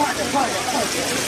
Fire, fire, fire.